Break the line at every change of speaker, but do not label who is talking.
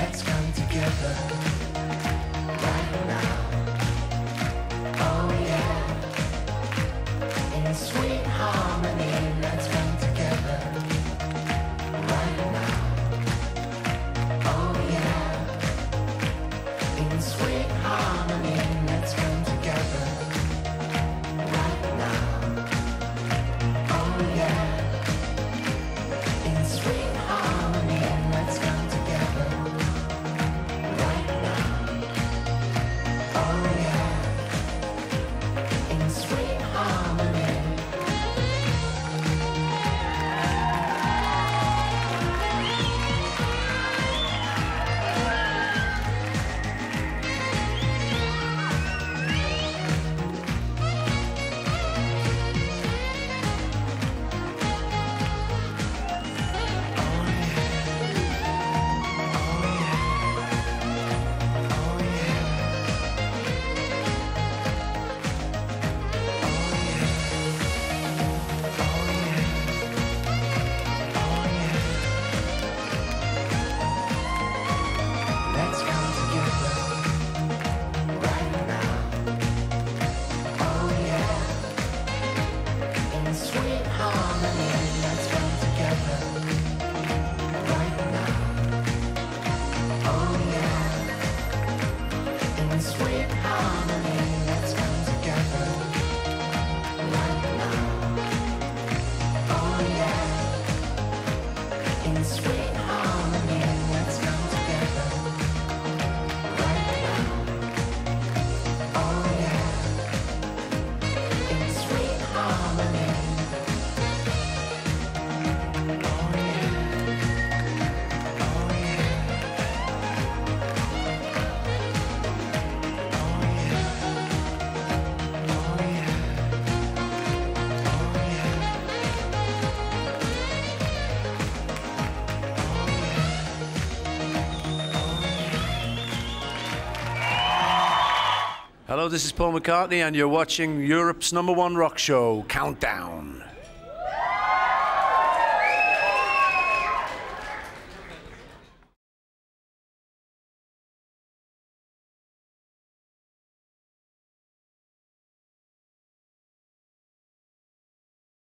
Let's come together.
Hello, this is Paul McCartney, and you're watching Europe's number one rock show, Countdown.